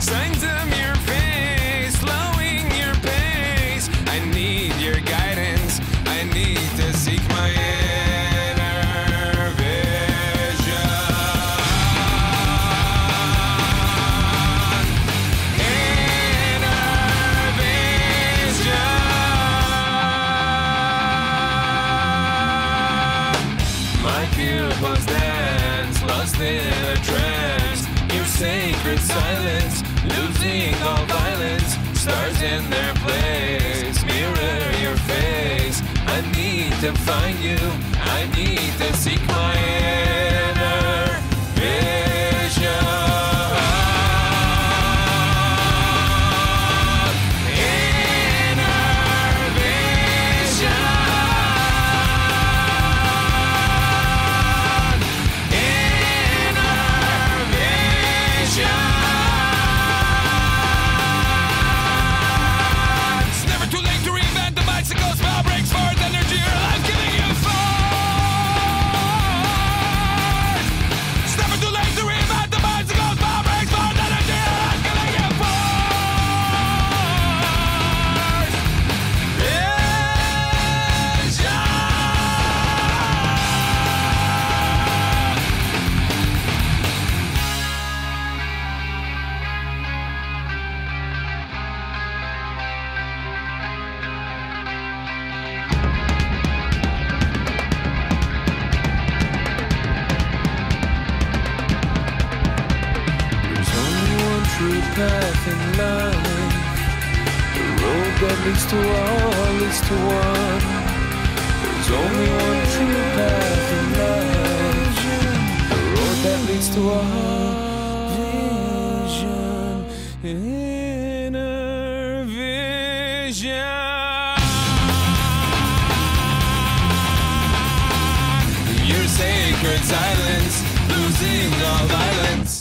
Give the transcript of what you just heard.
Sanctum you. My pupils dance, lost in a trance. Your sacred silence, losing all violence. Stars in their place, mirror your face. I need to find you. I need to seek my only path in life. The road that leads to all leads to one. There's only one true path in life. The road that leads to all vision. Inner vision. Your sacred silence, losing all violence.